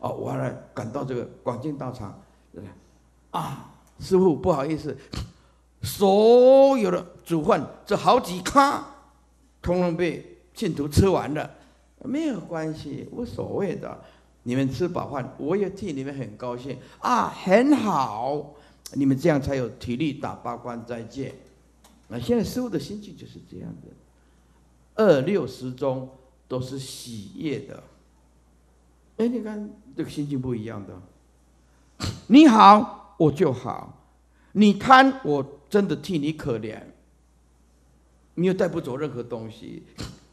哦，我来赶到这个广进道场，啊，师傅不好意思，所有的煮饭这好几咖，通通被信徒吃完了，没有关系，无所谓的，你们吃饱饭，我也替你们很高兴啊，很好，你们这样才有体力打八关斋戒。那现在师傅的心境就是这样的，二六十中都是喜悦的。哎，你看这个心境不一样的。你好，我就好；你贪，我真的替你可怜。你又带不走任何东西，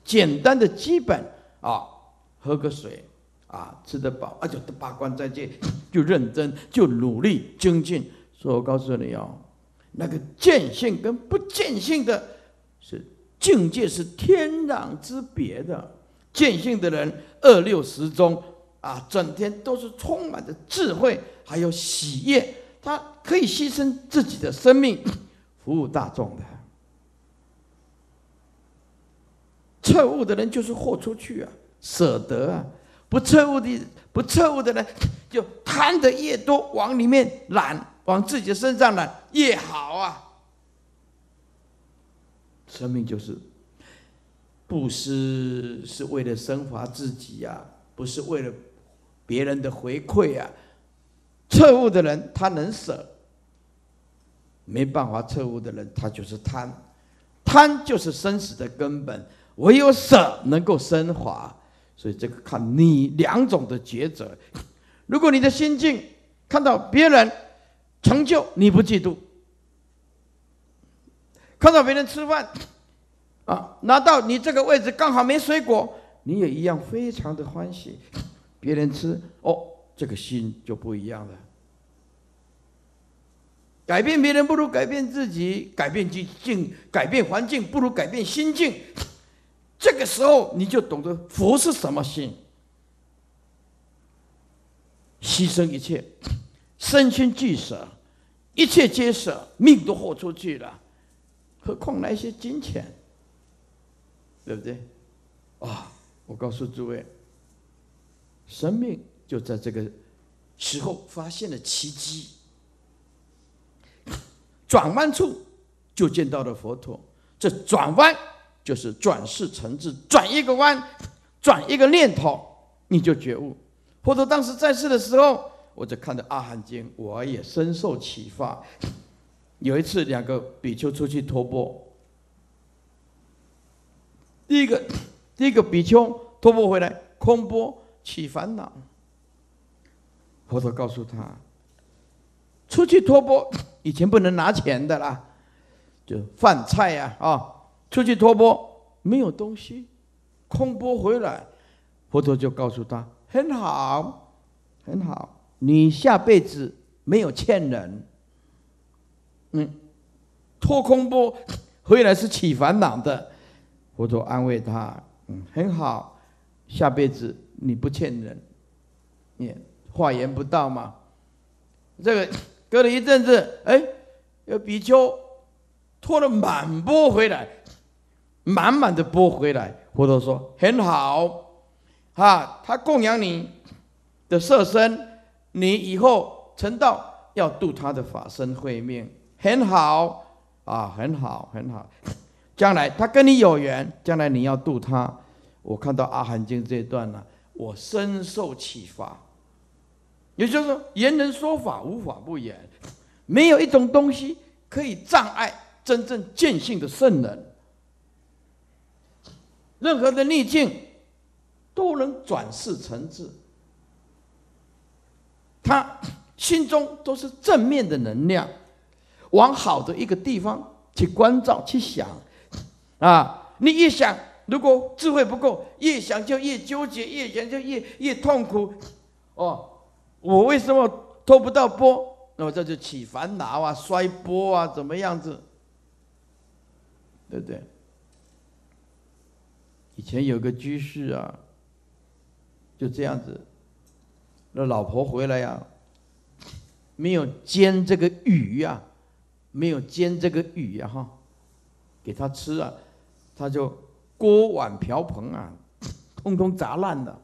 简单的基本啊，喝个水啊，吃得饱，啊就八关斋戒，就认真，就努力精进。所以我告诉你哦，那个见性跟不见性的，是境界是天壤之别的。见性的人二六十中。啊，整天都是充满着智慧，还有喜悦，他可以牺牲自己的生命，服务大众的。彻悟的人就是豁出去啊，舍得啊；不彻悟的，不彻悟的人就贪得越多，往里面揽，往自己身上揽越好啊。生命就是布施，是为了升华自己呀，不是为了。别人的回馈啊，彻悟的人他能舍，没办法彻悟的人他就是贪，贪就是生死的根本，唯有舍能够升华，所以这个看你两种的抉择。如果你的心境看到别人成就你不嫉妒，看到别人吃饭啊拿到你这个位置刚好没水果，你也一样非常的欢喜。别人吃哦，这个心就不一样了。改变别人不如改变自己，改变境境，改变环境不如改变心境。这个时候你就懂得佛是什么心，牺牲一切，身心俱舍，一切皆舍，命都豁出去了，何况那些金钱，对不对？啊，我告诉诸位。生命就在这个时候发现了奇迹，转弯处就见到了佛陀。这转弯就是转世成智，转一个弯，转一个念头，你就觉悟。佛陀当时在世的时候，我就看着《阿含经》，我也深受启发。有一次，两个比丘出去托钵，第一个第一个比丘托钵回来，空钵。起烦恼，佛陀告诉他：出去托钵，以前不能拿钱的啦，就饭菜呀啊，出去托钵没有东西，空钵回来，佛陀就告诉他：很好，很好，你下辈子没有欠人。嗯，托空钵 回来是起烦恼的，佛陀安慰他：嗯，很好，下辈子。你不欠人，你话言不到嘛？这个 隔了一阵子，哎，有比丘拖了满钵回来，满满的钵回来。佛陀说：“很好，啊，他供养你的色身，你以后成道要度他的法身慧命，很好啊，很好，很好。将来他跟你有缘，将来你要度他。我看到《阿含经》这一段呢。”我深受启发，也就是说，言人说法无法不言，没有一种东西可以障碍真正见性的圣人。任何的逆境都能转世成智，他心中都是正面的能量，往好的一个地方去关照、去想啊！你一想。如果智慧不够，越想就越纠结，越想就越越痛苦。哦，我为什么拖不到波？那么这就起烦恼啊，摔波啊，怎么样子？对不对？以前有个居士啊，就这样子，那老婆回来呀，没有煎这个鱼呀，没有煎这个鱼呀，哈，给他吃啊，他就。锅碗瓢盆啊，通通砸烂了。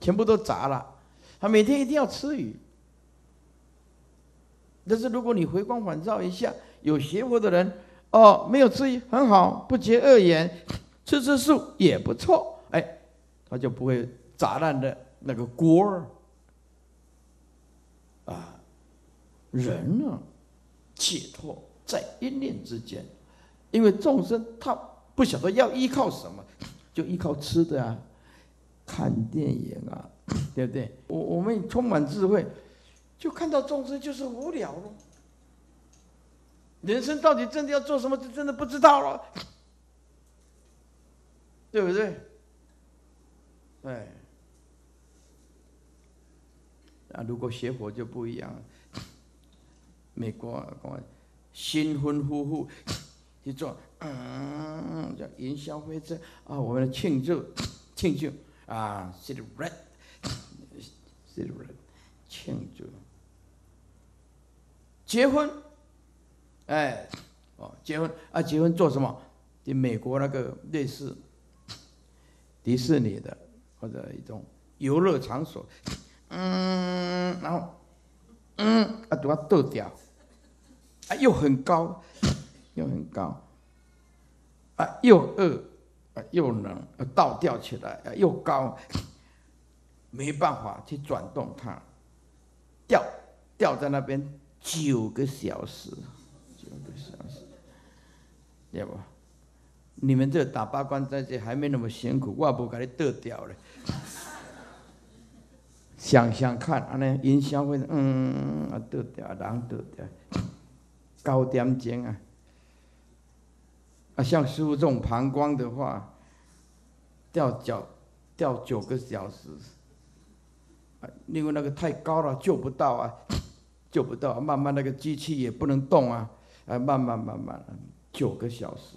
全部都砸了。他每天一定要吃鱼。但是如果你回光返照一下，有邪佛的人，哦，没有吃鱼很好，不结恶缘，吃吃素也不错，哎，他就不会砸烂的那个锅儿。啊，人呢，解脱在一念之间，因为众生他不晓得要依靠什么，就依靠吃的啊，看电影啊，对不对？我我们充满智慧，就看到众生就是无聊了。人生到底真的要做什么，就真的不知道了，对不对？哎。啊，如果学佛就不一样了。美国啊，新婚夫妇去做，嗯，叫元宵会这啊，我们的庆祝 庆祝啊，celebrate，celebrate，庆祝。结婚，哎，哦，结婚啊，结婚做什么？就美国那个类似 迪士尼的或者一种游乐场所。嗯，然后，嗯，啊，都要倒掉，啊，又很高，又很高，啊，又饿，啊，又冷，啊，倒吊起来，啊，又高，没办法去转动它，吊吊在那边九个小时，九个小时，要不？你们这打八关在这还没那么辛苦，我不给你倒掉了。想想看，安尼营销会，嗯，啊，得掉，人得掉，高点钟啊，啊，像师傅这种膀胱的话，吊脚吊九个小时，啊，因为那个太高了，救不到啊，救不到，慢慢那个机器也不能动啊，啊，慢慢慢慢，九个小时，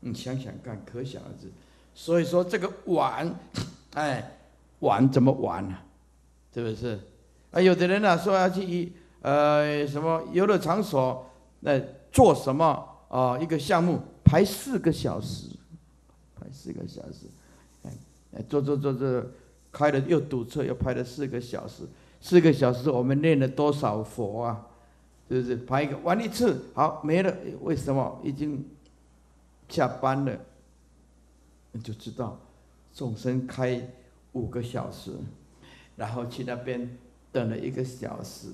你想想看，可想而知。所以说这个玩，哎，玩怎么玩呢？是不是？啊，有的人呢说要去呃什么游乐场所，那做什么啊？一个项目排四个小时，排四个小时，哎，做做做做，开了又堵车，又排了四个小时，四个小时我们练了多少佛啊？是不是？排一个玩一次好没了，为什么？已经下班了，你就知道众生开五个小时。然后去那边等了一个小时，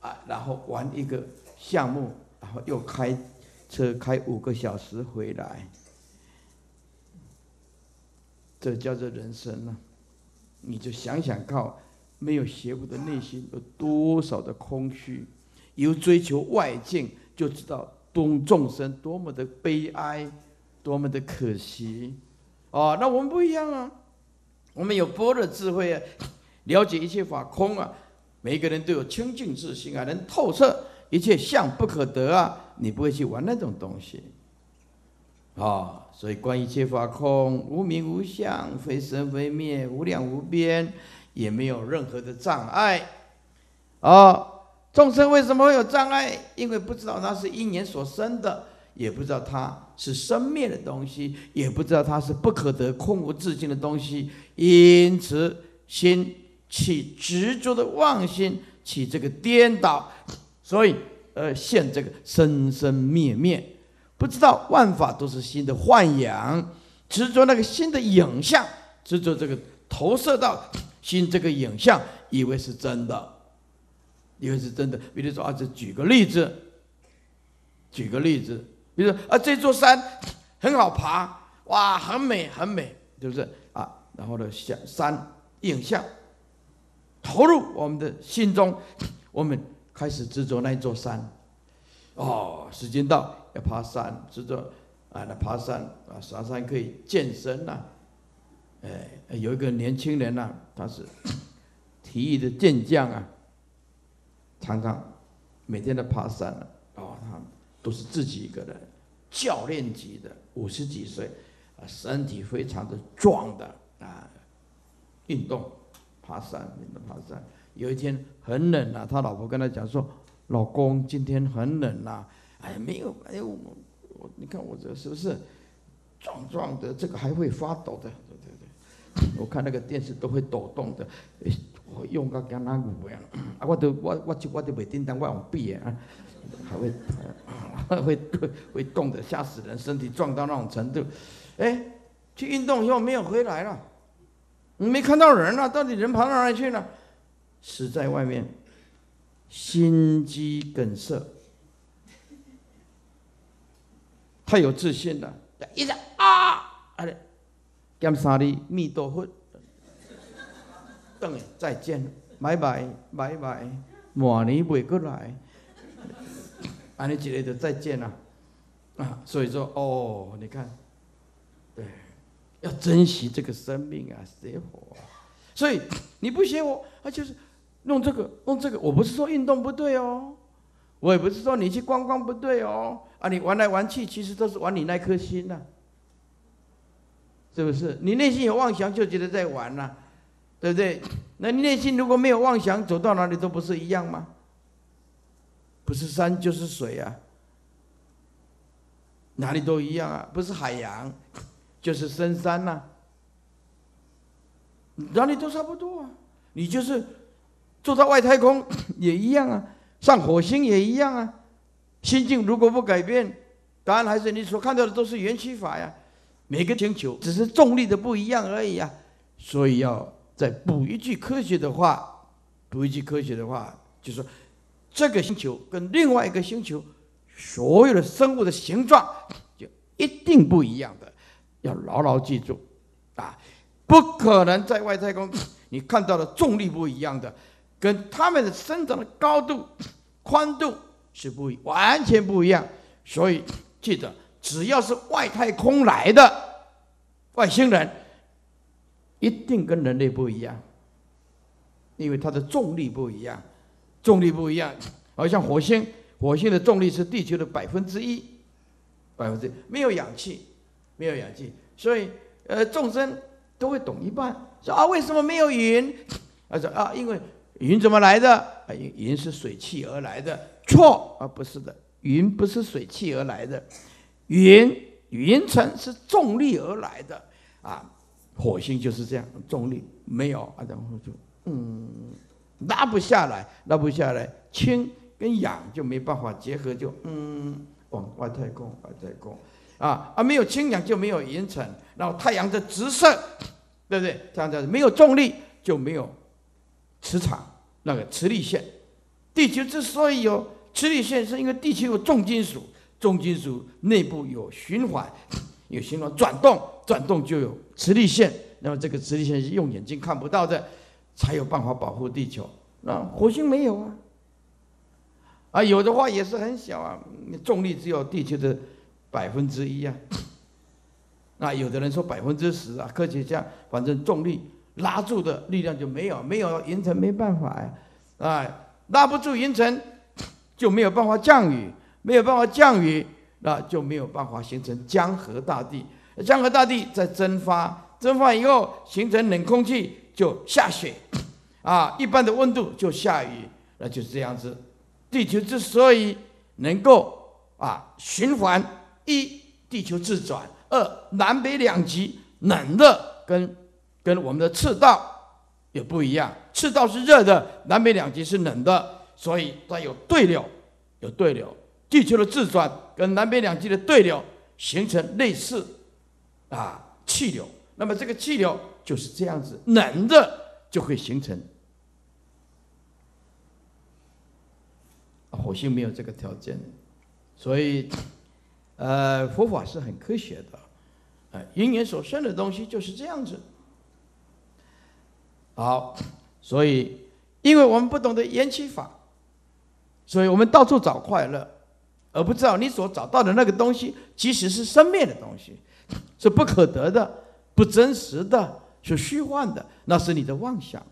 啊，然后玩一个项目，然后又开车开五个小时回来，这叫做人生呢。你就想想看，没有邪物的内心有多少的空虚，由追求外境就知道东众生多么的悲哀，多么的可惜。哦，那我们不一样啊，我们有般若智慧啊。了解一切法空啊，每个人都有清净自心啊，能透彻一切相不可得啊，你不会去玩那种东西啊。所以观一切法空，无名无相，非生非灭，无量无边，也没有任何的障碍啊。众生为什么会有障碍？因为不知道它是因缘所生的，也不知道它是生灭的东西，也不知道它是不可得、空无自性的东西，因此心。起执着的妄心，起这个颠倒，所以呃现这个生生灭灭，不知道万法都是心的幻影，执着那个心的影像，执着这个投射到心这个影像，以为是真的，以为是真的。比如说啊，这举个例子，举个例子，比如说啊，这座山很好爬，哇，很美很美，是不是啊？然后呢，像山影像。投入我们的心中，我们开始执着那座山。哦，时间到要爬山，执着啊，那爬山啊，爬山可以健身呐。哎，有一个年轻人呐，他是 体育的健将啊，常常每天都爬山了。哦，他都是自己一个人，教练级的，五十几岁，啊，身体非常的壮的啊，运动。爬山，你们爬山。有一天很冷啊，他老婆跟他讲说：“老公，今天很冷呐。”哎，没有，哎呦，我你看我这是不是壮壮的？这个还会发抖的，对对对，我看那个电视都会抖动的，哎我用个橄榄骨一样，啊，我都我我就我都没叮当，我用闭啊，还会会会会动的，吓死人，身体壮到那种程度，哎，去运动以后没有回来了，你没看到人了，到底人跑哪里去了？死在外面，心肌梗塞，太有自信了，一直啊，啊咧。减三日密多佛，等再见，拜拜拜拜，明年袂过来，安尼一个就再见了，啊，所以说哦，你看，对，要珍惜这个生命啊，学佛啊，所以你不写我，啊，就是弄这个弄这个，我不是说运动不对哦，我也不是说你去观光不对哦，啊，你玩来玩去，其实都是玩你那颗心呐。是不是？你内心有妄想，就觉得在玩呐，对不对？那你内心如果没有妄想，走到哪里都不是一样吗？不是山就是水啊，哪里都一样啊。不是海洋，就是深山呐，哪里都差不多啊。你就是坐到外太空 也一样啊，上火星也一样啊。心境如果不改变，答案还是你所看到的都是缘起法呀。每个星球只是重力的不一样而已啊，所以要再补一句科学的话，补一句科学的话，就说这个星球跟另外一个星球所有的生物的形状 就一定不一样的，要牢牢记住啊，不可能在外太空 你看到的重力不一样的，跟它们的生长的高度、宽度是不一完全不一样，所以记得。只要是外太空来的外星人，一定跟人类不一样，因为它的重力不一样，重力不一样。而像火星，火星的重力是地球的百分之一，百分之没有氧气，没有氧气，所以呃众生都会懂一半，说啊为什么没有云？他说啊因为云怎么来的？啊云云是水汽而来的，错啊不是的，云不是水汽而来的。云云层是重力而来的啊，火星就是这样，重力没有啊，然后就嗯拉不下来，拉不下来，氢跟氧就没办法结合，就嗯往外太空，外太空啊啊，没有氢氧就没有云层，然后太阳的直射，对不对？这样子没有重力就没有磁场，那个磁力线。地球之所以有磁力线，是因为地球有重金属。重金属内部有循环，有循环转动，转动就有磁力线。那么这个磁力线是用眼睛看不到的，才有办法保护地球。那火星没有啊？啊，有的话也是很小啊，重力只有地球的百分之一啊。那有的人说百分之十啊，科学家反正重力拉住的力量就没有，没有云层没办法呀，啊，拉不住云层就没有办法降雨。没有办法降雨，那就没有办法形成江河大地。江河大地在蒸发，蒸发以后形成冷空气，就下雪，啊，一般的温度就下雨，那就是这样子。地球之所以能够啊循环，一地球自转，二南北两极冷热跟跟我们的赤道也不一样，赤道是热的，南北两极是冷的，所以它有对流，有对流。地球的自转跟南北两极的对流形成类似啊气流，那么这个气流就是这样子，冷的就会形成。火星没有这个条件，所以呃佛法是很科学的，呃因缘所生的东西就是这样子。好，所以因为我们不懂得缘起法，所以我们到处找快乐。而不知道你所找到的那个东西，其实是生灭的东西，是不可得的、不真实的、是虚幻的，那是你的妄想。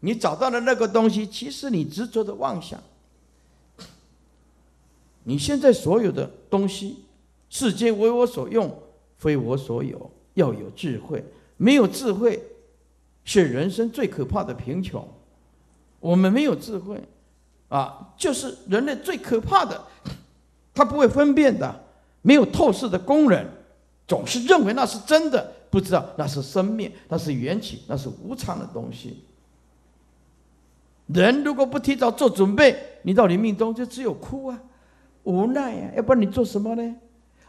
你找到的那个东西，其实你执着的妄想。你现在所有的东西，世间为我所用，非我所有。要有智慧，没有智慧，是人生最可怕的贫穷。我们没有智慧，啊，就是人类最可怕的。他不会分辨的，没有透视的工人，总是认为那是真的，不知道那是生命，那是缘起，那是无常的东西。人如果不提早做准备，你到你命中就只有哭啊，无奈啊，要不然你做什么呢？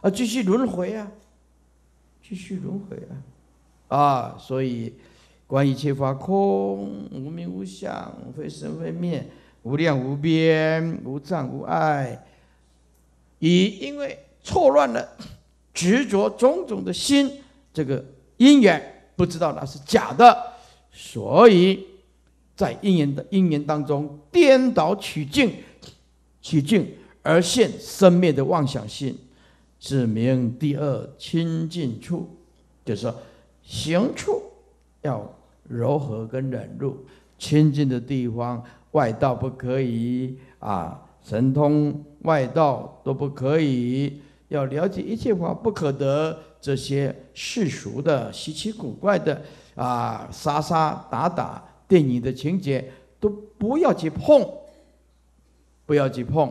啊，继续轮回啊，继续轮回啊，啊，所以观一切法空，无名无相，非生非灭，无量无边，无障无碍。以因为错乱了执着种种的心，这个因缘不知道那是假的，所以在因缘的因缘当中颠倒取境，取境而现生灭的妄想心。是名第二清净处，就是说行处要柔和跟忍辱，清净的地方外道不可以啊，神通外道都不可以。要了解一切法不可得，这些世俗的稀奇古怪的啊，杀杀打打电影的情节都不要去碰，不要去碰。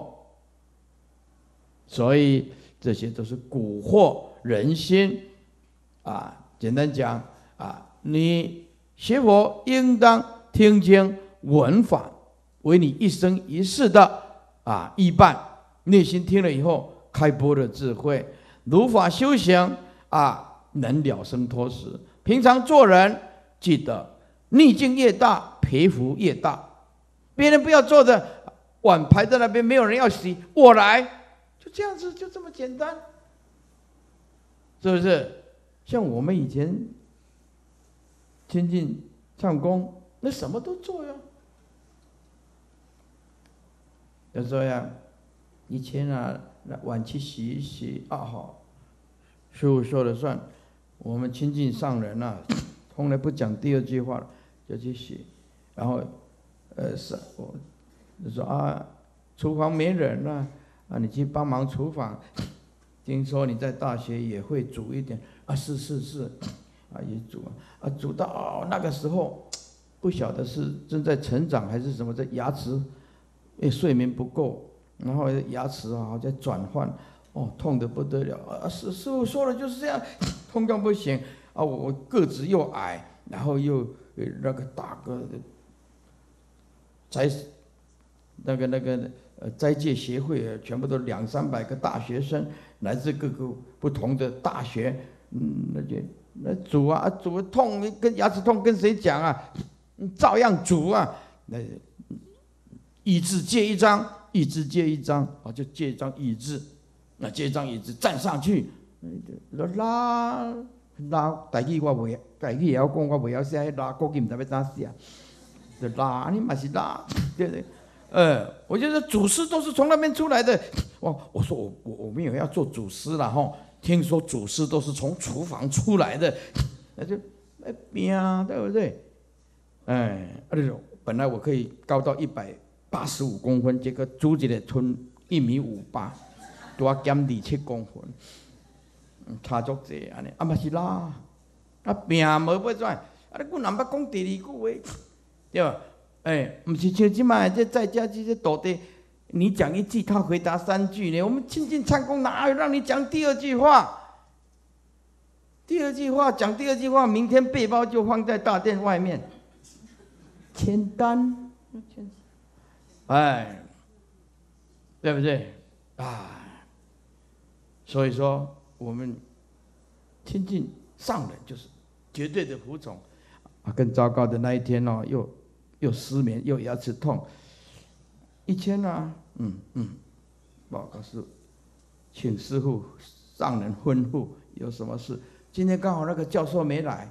所以。这些都是蛊惑人心，啊，简单讲啊，你学佛应当听经闻法，为你一生一世的啊依伴。内心听了以后，开播的智慧，如法修行啊，能了生脱死。平常做人，记得逆境越大，赔福越大。别人不要坐着碗排在那边，没有人要洗，我来。就这样子就这么简单，是不是？像我们以前亲近唱功，那什么都做呀。要说呀，以前啊，那碗去洗一洗啊，好，师傅说了算。我们亲近上人呐，从来不讲第二句话，就去洗。然后，呃，是我就说啊，厨房没人了。啊，你去帮忙厨房，听说你在大学也会煮一点啊？是是是，啊也煮啊，煮到那个时候，不晓得是正在成长还是什么，在牙齿，睡眠不够，然后牙齿啊在转换，哦痛的不得了啊！师师傅说了就是这样，痛到不行啊！我个子又矮，然后又那个大个，才那个那个。呃，斋戒协会全部都两三百个大学生，来自各个不同的大学，嗯，那就那煮啊，煮痛，跟牙齿痛跟谁讲啊？照样煮啊，那椅子借一张，椅子借一张，啊，就借一张椅子，那借一张椅子站上去，拉拉拉，大句我袂，大句也要讲我袂晓写，拉估计唔知要怎写，就拉，你嘛是拉，对不对？呃，我觉得祖师都是从那边出来的。我我说我我我没有要做祖师了吼。听说祖师都是从厨房出来的，那就那边啊，对不对？哎，那种本来我可以高到一百八十五公分，结果租一个村一米五八，都要减二七公分，嗯差足济安尼。啊，嘛是啦，啊病无要怎？啊，你我难不讲第二句话，对吧？哎，不是像今嘛，这在家这些徒弟，你讲一句，他回答三句呢。我们亲近唱功，哪有让你讲第二句话？第二句话讲第二句话，明天背包就放在大殿外面，签单，哎，对不对？啊，所以说我们亲近上人就是绝对的服从啊。更糟糕的那一天哦，又。又失眠，又牙齿痛，一千啊，嗯嗯，报告师，请师傅上人吩咐，有什么事？今天刚好那个教授没来，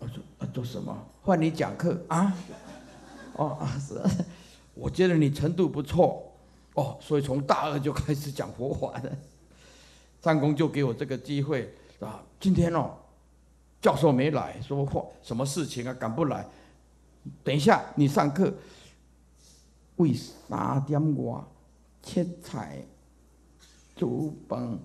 我说啊，做什么？换你讲课啊？哦啊是，我觉得你程度不错，哦，所以从大二就开始讲佛法的，上公就给我这个机会啊。今天哦，教授没来，说话什么事情啊？赶不来。等一下，你上课为三点外切菜煮饭，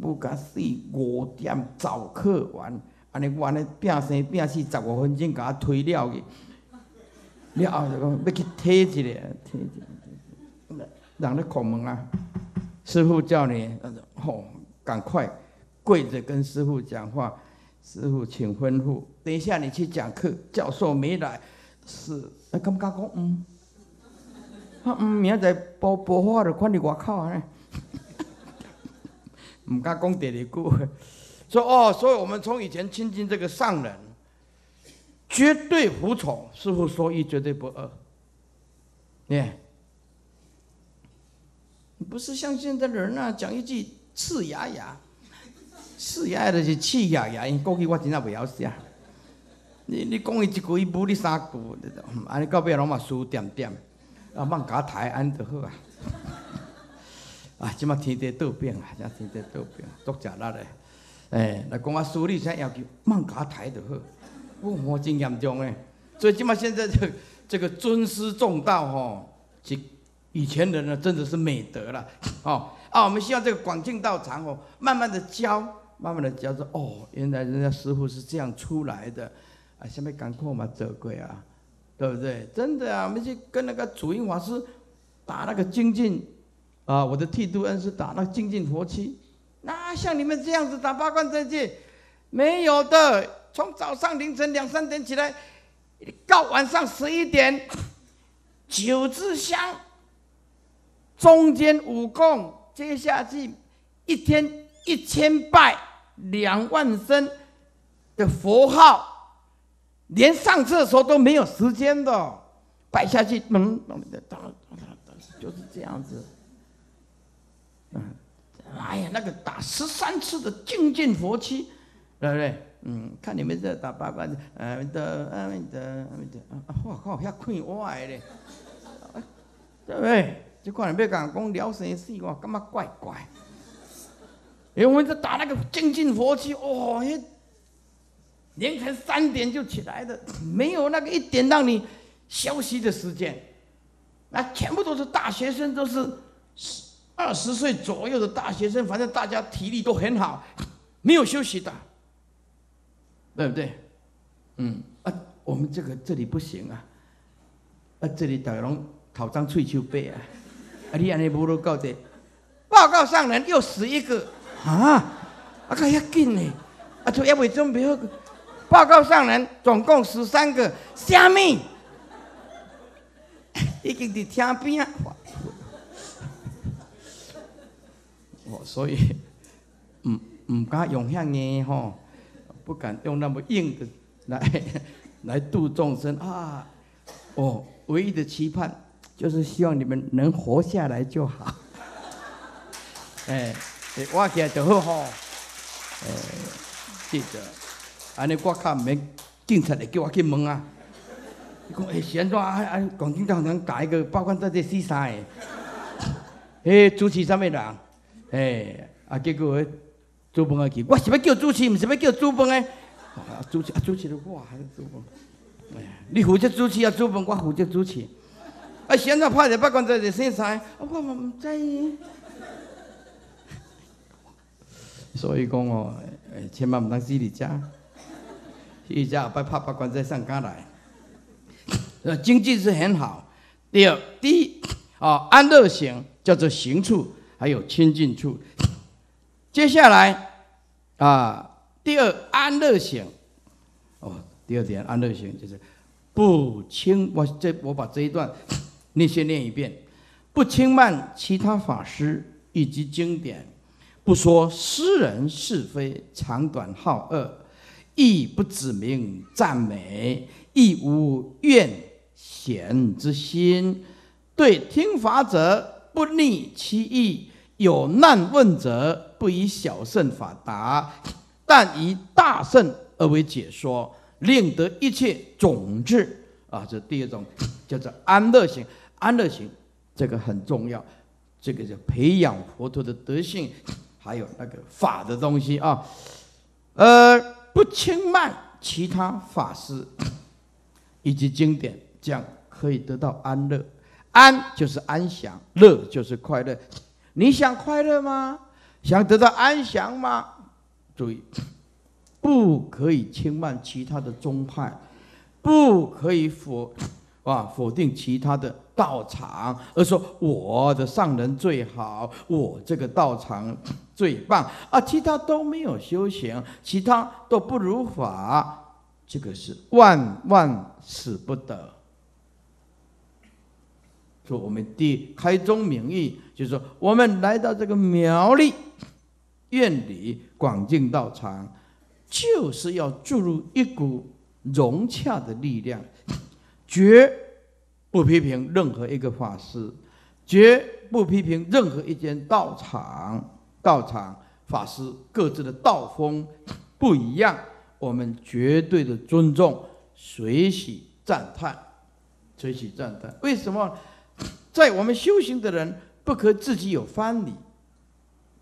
不甲四五点早课完，安尼我安尼拼生拼死十五分钟，甲我推了去。了后就讲要去体一下，体一下，人咧叩门啊！师傅叫你，吼，赶快跪着跟师傅讲话，师傅请吩咐。等一下你去讲课，教授没来，是，敢不敢讲？嗯，啊嗯，明仔载播播花就看你外口啊。唔敢讲第二句，说哦，所以我们从以前亲近这个上人，绝对服从师傅说一，绝对不二。你，不是像现在的人啊，讲一句刺牙牙，刺牙牙就是气牙牙，因过去我真正袂晓写。你你讲伊一句，伊补你三句，安尼到尾拢嘛输点点，啊，莫甲抬安就好啊。啊，即马天地倒变啊，即天地倒变，足食力嘞。诶，来讲我输你啥要求，莫甲抬就好。我我真严重诶，所以即马现在这。这个尊师重道，吼，以以前人呢，真的是美德了，哦啊，我们希望这个广进道场哦，慢慢的教，慢慢的教，说哦，原来人家师傅是这样出来的，啊，下面赶快嘛，走鬼啊，对不对？真的啊，我们去跟那个主印法师打那个精进，啊，我的剃度恩师打那个精进佛七，那像你们这样子打八关斋戒，没有的，从早上凌晨两三点起来。到晚上十一点，九支香，中间五供，接下去一天一千拜，两万声的佛号，连上厕所都没有时间的，摆下去，嗯，就是这样子。哎呀，那个打十三次的精进佛七，对不对？嗯，看你们这打八卦的，呃的，阿弥陀，阿弥陀，啊，哇靠，遐快活的，对不对？就看人要讲讲聊生死，我感觉怪怪。因为我们在打那个精进佛七，哦，凌晨三点就起来的，没有那个一点让你休息的时间。那全部都是大学生，都是十二十岁左右的大学生，反正大家体力都很好，没有休息的。对不对？嗯啊，我们这个这里不行啊，啊，这里大家拢头张翠秋背啊，啊，你安尼无路告的，报告上人又死一个啊，啊，可要紧呢，啊，就要为准备好，报告上人总共十三个，虾米？已经伫听边，哦，所以唔唔敢用遐硬吼。不敢用那么硬的来 来度众生啊！哦，唯一的期盼就是希望你们能活下来就好。哎，我起来就好吼。哎，记得，安尼我较毋免警察来叫我去问啊。伊讲哎，现在啊啊，广东道能打一个包括在这四三的，哎，主持什么人？哎，啊，结果。煮饭啊去，我是要叫主持，唔是要叫煮饭诶。啊，主持啊，主持的我还是煮饭。哎呀，你负责主持啊，煮饭我负责主持。啊，现在拍着不管在这生菜，我嘛唔在意。所以讲哦，千万唔当死你家，一家不怕不管在上家来。呃，经济是很好。第二，第一啊，安乐行叫做行处，还有清净处。接下来，啊，第二安乐行，哦，第二点安乐行就是不轻，我这我把这一段 你先念一遍，不轻慢其他法师以及经典，不说诗人是非长短好恶，亦不指名赞美，亦无怨嫌之心，对听法者不逆其意。有难问者，不以小圣法答，但以大圣而为解说，令得一切种智啊！这第二种叫做安乐行。安乐行这个很重要，这个叫培养佛陀的德性，还有那个法的东西啊。呃，不轻慢其他法师 以及经典，这样可以得到安乐。安就是安详，乐就是快乐。你想快乐吗？想得到安详吗？注意，不可以轻慢其他的宗派，不可以否啊否定其他的道场，而说我的上人最好，我这个道场最棒啊！其他都没有修行，其他都不如法，这个是万万使不得。说我们第开宗明义，就是说我们来到这个苗栗院里广进道场，就是要注入一股融洽的力量，绝不批评任何一个法师，绝不批评任何一间道场。道场法师各自的道风不一样，我们绝对的尊重，随喜赞叹，随喜赞叹。为什么？在我们修行的人不可自己有藩篱，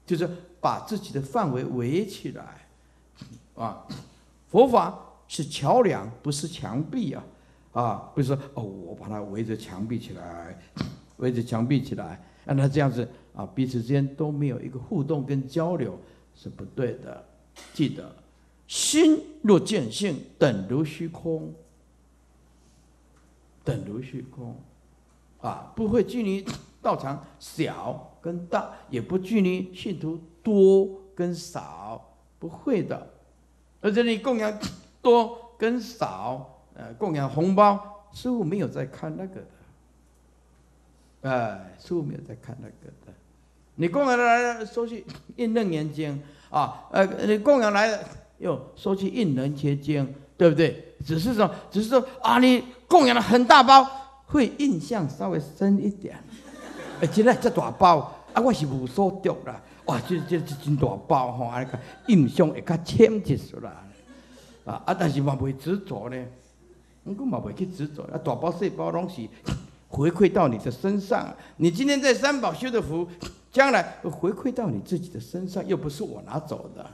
就是把自己的范围围起来，啊，佛法是桥梁，不是墙壁啊，啊，不是哦，我把它围着墙壁起来，围着墙壁起来，让他这样子。啊，彼此之间都没有一个互动跟交流是不对的。记得，心若见性，等如虚空，等如虚空，啊，不会拘泥道场小跟大，也不拘泥信徒多跟少，不会的。而且你供养多跟少，呃，供养红包，师傅没有在看那个的，哎，师傅没有在看那个的。你供养来了，收去印楞严经啊，呃，你供养来了又收去印人切经，对不对？只是说，只是说啊，你供养了很大包，会印象稍微深一点。哎，今天这大包啊，我是无所得啦，哇，这这这真大包吼，啊，看印象会较浅一些啦，啊啊，但是嘛袂执着呢，我嘛袂去执着，啊，大包细包拢是回馈到你的身上。你今天在三宝修的福。将来回馈到你自己的身上，又不是我拿走的，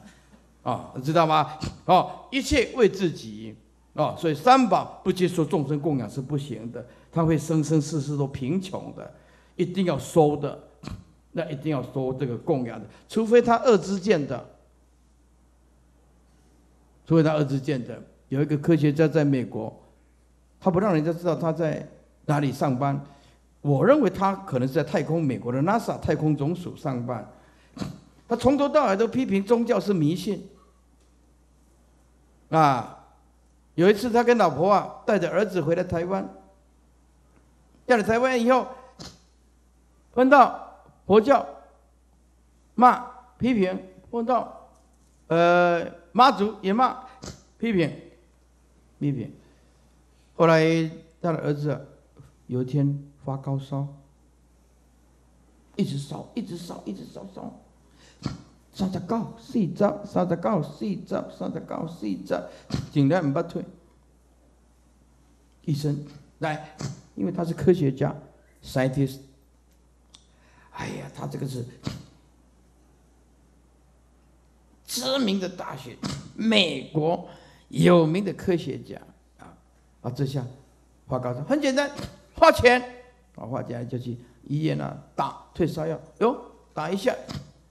啊，知道吗？哦，一切为自己，哦，所以三宝不接受众生供养是不行的，他会生生世世都贫穷的，一定要收的，那一定要收这个供养的，除非他二之见的，除非他二之见的，有一个科学家在美国，他不让人家知道他在哪里上班。我认为他可能是在太空，美国的 NASA 太空总署上班。他从头到尾都批评宗教是迷信。啊，有一次他跟老婆啊带着儿子回来台湾，到了台湾以后，问到佛教骂批评，问到呃妈祖也骂批评批评。后来他的儿子有一天。发高烧，一直烧，一直烧，一直烧烧，三十九、四十、三十九、四十、三十九、四十，尽量唔捌退。医生来，因为他是科学家，scientist。哎呀，他这个是知名的大学，美国有名的科学家啊啊！这下发高烧，很简单，花钱。老化家就去医院啊，打退烧药，哟，打一下，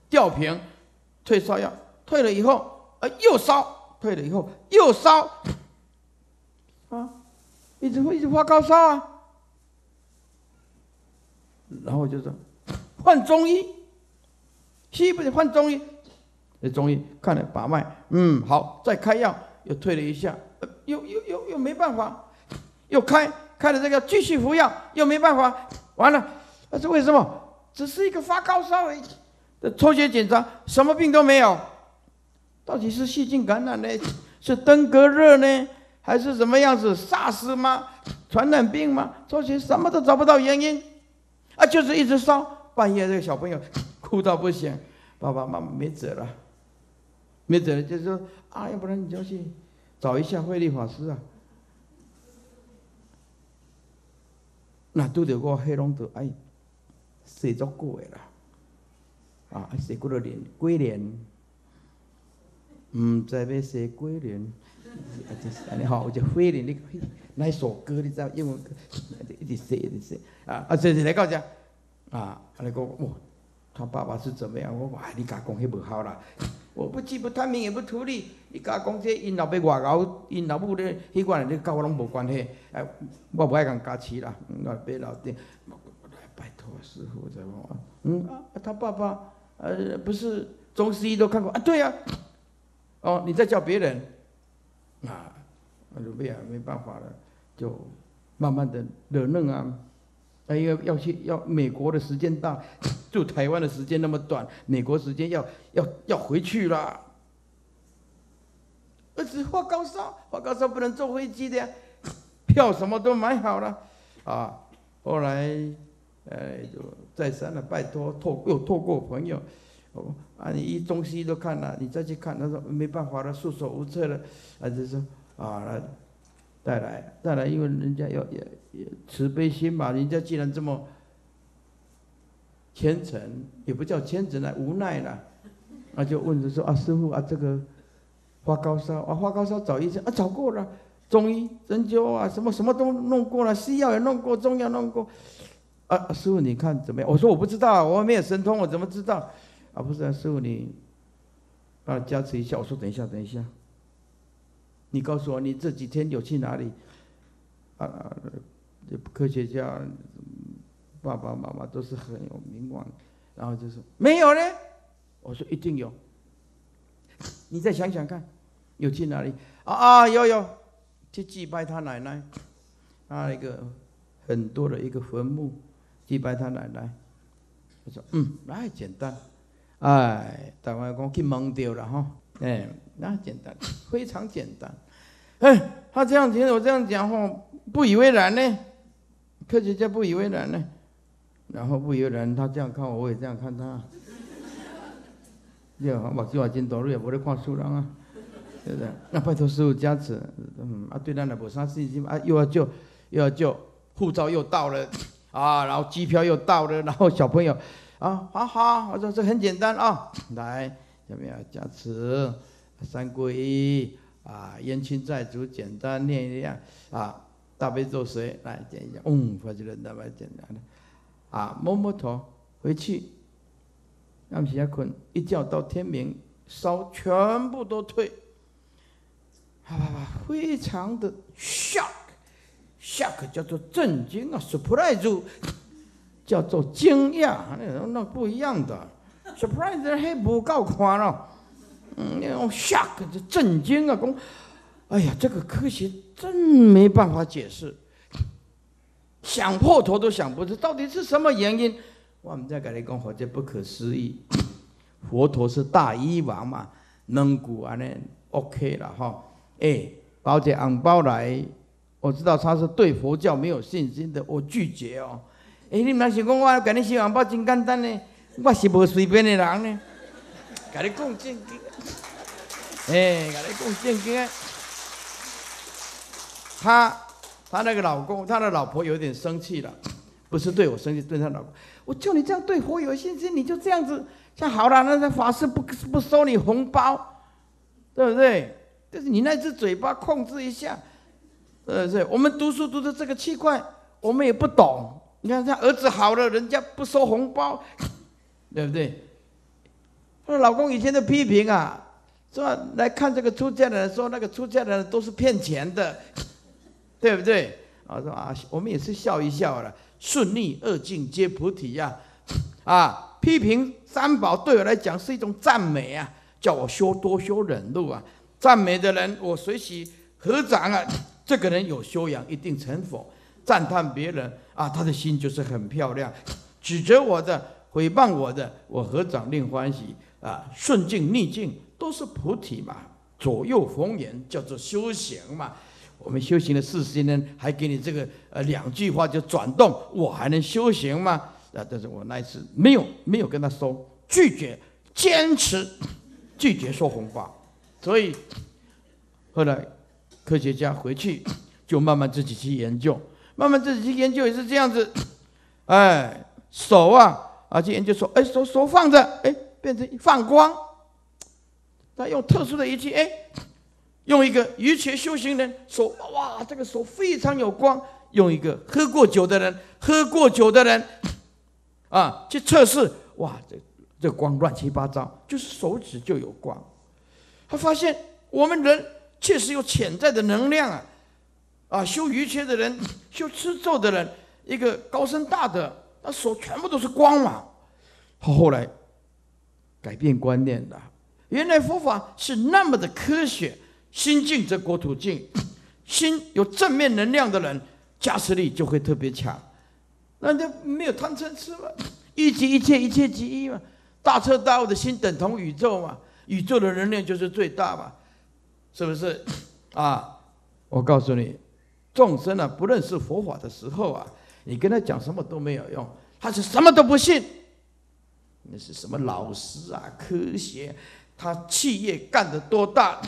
吊瓶，退烧药，退了以后，呃，又烧，退了以后又烧，啊，一直会一直发高烧啊，然后就说换中医，西医不是换中医，那中医看了把脉，嗯，好，再开药，又退了一下，又又又又没办法，又开。看了这个，继续服药又没办法，完了，那是为什么？只是一个发高烧而已。抽血检查，什么病都没有，到底是细菌感染呢？是登革热呢？还是什么样子？萨斯吗？传染病吗？抽血什么都找不到原因，啊，就是一直烧。半夜这个小朋友 哭到不行，爸爸妈妈没辙了，没辙了，就是说啊，要不然你就去找一下慧律法师啊。那拄着我，迄拢都爱洗足久诶啦，啊，洗几落年？几年？毋知要洗几年？啊，就是安尼吼，有只花莲，你那首歌你知道英文歌，一直洗，一直洗，啊，啊，就是来到遮，啊，安尼讲，哇，他爸爸是怎么样？我话，你甲讲迄无效啦。我不既不贪名也不图利，你甲讲这因老爸外劳，因老母咧，迄款你甲我拢无关系。哎，我不爱讲加持啦，我爸老爹，拜托师傅在我，嗯啊，他爸爸呃不是中西医都看过。啊，对呀，哦，你在叫别人，啊，那就没啊，没办法了，就慢慢的惹嫩啊，哎要要去要美国的时间大，就台湾的时间那么短，美国时间要要要回去了，儿子发高烧，发高烧不能坐飞机的呀，票什么都买好了，啊，后来。哎，就再三的拜托，透又透过朋友，哦，啊，你一中西都看了，你再去看，他说没办法了，束手无策了，啊，就说啊，带来带来，因为人家要也也慈悲心嘛，人家既然这么虔诚，也不叫虔诚了，无奈了，那就问着说啊，师傅啊，这个发高烧啊，发高烧找医生啊，找过了，中医针灸啊，什么什么都弄过了，西药也弄过，中药弄过。啊，师傅，你看怎么样？我说我不知道，我没有神通，我怎么知道？啊，不是啊，师傅，你啊加持一下。我说等一下，等一下，你告诉我，你这几天有去哪里？啊，科学家爸爸妈妈都是很有名望，然后就说没有呢。我说一定有，你再想想看，有去哪里？啊啊，有有，去祭拜他奶奶，啊一个很多的一个坟墓。祭拜他奶奶，我说嗯，那简单，哎，台湾讲去蒙掉了哈，哎，那简单，非常简单，哎，他这样听我这样讲话，不以为然呢，科学家不以为然呢，然后不以为然，他这样看我，我也这样看他，对啊，目睭也真大，你也无咧看书人啊，对不对？那拜托师傅加持，嗯，啊，对咱也无啥信心。啊，又要救，又要救，护照又到了。啊，然后机票又到了，然后小朋友，啊，好好，我说这很简单啊，来，怎么样加持。三皈依啊，冤亲债主简单念一下啊，大悲咒水来点一下，嗯，发起来那么简单的，啊，摸摸头回去，让皮下困，一觉到天明，烧全部都退，啊，非常的 shock。shock 叫做震惊啊，surprise 叫做惊讶，那那不一样的，surprise 还不够宽了，嗯，那种吓可就震惊啊，讲，哎呀，这个科学真没办法解释，想破头都想不出到底是什么原因。我们再跟你讲，佛这不可思议，佛陀是大医王嘛，能古啊呢 OK 了哈，哎，包这红包来。我知道他是对佛教没有信心的，我拒绝哦。哎，你们想讲我给你写红包真简单呢？我是无随便的人呢。跟你讲正经，哎，跟你讲正经。他他那个老公，他的老婆有点生气了，不是对我生气，对他老公。我叫你这样对佛有信心，你就这样子，像好了，那个法师不不收你红包，对不对？但是你那只嘴巴控制一下。对不对我们读书读的这个奇怪，我们也不懂。你看，他儿子好了，人家不收红包，对不对？那老公以前的批评啊，说来看这个出家的人，说那个出家的人都是骗钱的，对不对？啊，说啊，我们也是笑一笑了。顺逆二境皆菩提呀，啊，批评三宝对我来讲是一种赞美啊，叫我修多修忍辱啊。赞美的人，我随喜合掌啊。这个人有修养，一定成佛。赞叹别人啊，他的心就是很漂亮；指责我的、诽谤我的，我合掌令欢喜啊。顺境逆境都是菩提嘛，左右逢源叫做修行嘛。我们修行了四十年，还给你这个呃两句话就转动，我还能修行吗？啊，但是我那一次没有没有跟他说，拒绝，坚持拒绝说红话，所以后来。科学家回去就慢慢自己去研究，慢慢自己去研究也是这样子，哎，手啊，啊去研究手，哎手手放着，哎变成放光，他用特殊的仪器，哎，用一个瑜伽修行人手，哇，这个手非常有光，用一个喝过酒的人，喝过酒的人，啊去测试，哇，这这光乱七八糟，就是手指就有光，他发现我们人。确实有潜在的能量啊！啊，修瑜伽的人，修吃咒的人，一个高僧大德，他手全部都是光嘛。他后来改变观念的。原来佛法是那么的科学，心静则国土静，心有正面能量的人，加持力就会特别强。那就没有贪嗔痴嘛，一即一切，一切即一嘛。大彻大悟的心等同宇宙嘛，宇宙的能量就是最大嘛，是不是？啊，我告诉你，众生啊，不认识佛法的时候啊，你跟他讲什么都没有用，他是什么都不信。那是什么老师啊？科学？他企业干得多大？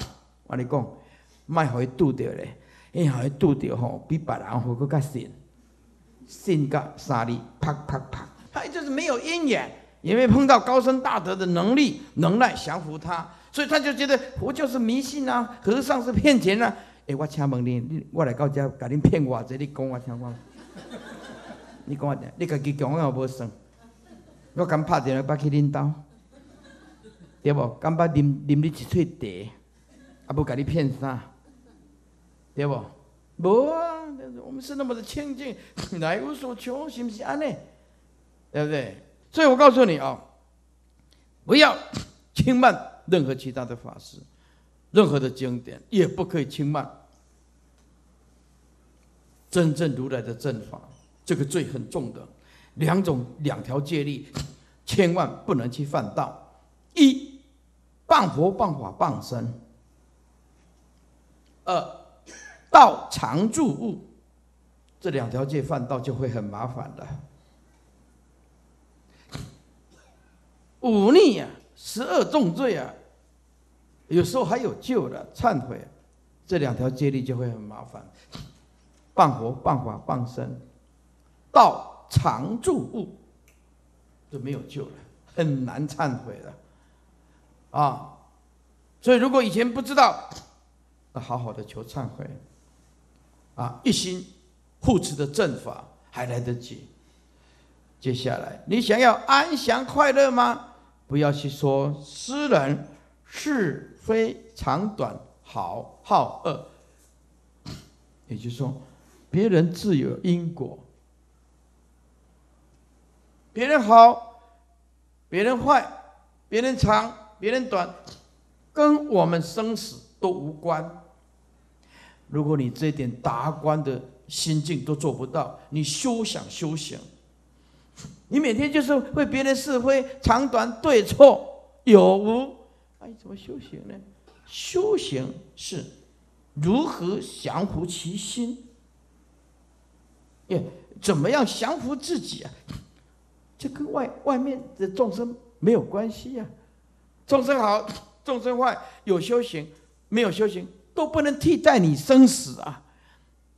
我跟你讲，卖回拄着嘞，因为拄着吼，比别人好更加信，信个沙粒，啪啪啪，他就是没有因缘，也没碰到高深大德的能力能耐降服他，所以他就觉得佛教是迷信啊，和尚是骗钱啊。哎，我请问你，你我来到这，甲你骗我这，你讲我听我。你讲我听，你家己讲我无算。我敢拍电话捌去恁兜，对无？敢捌啉啉你一喙茶，啊，不甲你骗啥？对无？无啊，我们是那么的清净，来无所求，是不是安尼？对不对？所以我告诉你啊，不要轻慢任何其他的法师，任何的经典也不可以轻慢。真正如来的正法，这个罪很重的。两种两条戒律，千万不能去犯道。一，谤佛、谤法、谤身；二，道常住物。这两条戒犯道就会很麻烦的。忤逆啊，十二重罪啊，有时候还有救的，忏悔。这两条戒律就会很麻烦。谤佛、谤法、谤身，道。常住物就没有救了，很难忏悔了啊！所以如果以前不知道，那好好的求忏悔啊，一心护持的正法还来得及。接下来，你想要安详快乐吗？不要去说私人是非长短好好恶，也就是说，别人自有因果。别人好，别人坏，别人长，别人短，跟我们生死都无关。如果你这点达观的心境都做不到，你休想修行。你每天就是为别人是非长短对错有无，哎，怎么修行呢？修行是如何降服其心？耶，怎么样降服自己啊？这跟外外面的众生没有关系呀，众生好，众生坏，有修行，没有修行，都不能替代你生死啊！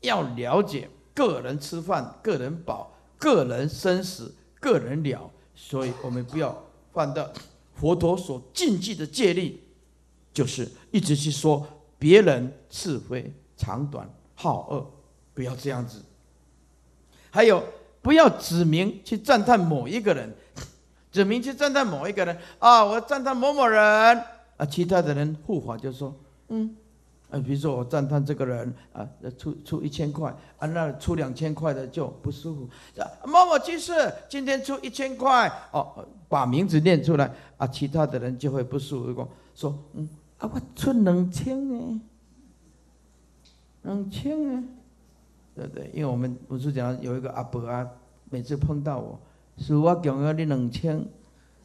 要了解个人吃饭，个人饱，个人生死，个人了，所以我们不要犯的佛陀所禁忌的戒律，就是一直去说别人是非长短、好恶，不要这样子。还有。不要指名去赞叹某一个人，指名去赞叹某一个人啊！我赞叹某某人啊，其他的人护法就说：“嗯，啊，比如说我赞叹这个人啊，出出一千块啊，那出两千块的就不舒服。某某居士今天出一千块哦，把名字念出来啊，其他的人就会不舒服，说：嗯啊，我出两千呢，两千呢。”对对，因为我们不是讲有一个阿伯啊，每次碰到我，是我讲要你两千，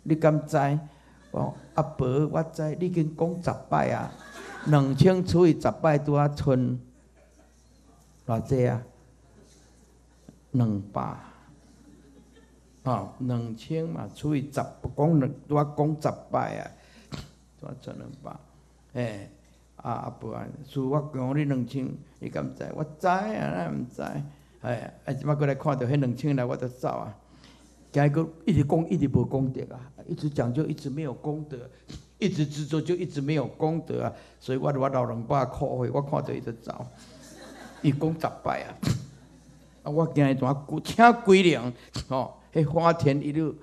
你敢知？哦，阿伯我知，你已经讲十摆啊，两千除以十摆拄啊剩偌济啊？两百，啊，两千嘛除以十，讲两拄啊讲十摆啊，拄啊剩两百，哎。啊阿伯啊，是我讲你两千，你敢知？我知啊，哪毋知？哎，啊，即摆过来看到迄两千来，我就走啊。今个一直讲，一直无功德啊，一直讲就一直没有功德，一直执着就一直没有功德啊。所以我我老两百块，我看到伊就走。伊讲十摆啊，啊，我今日怎啊请归零？哦，迄花田一路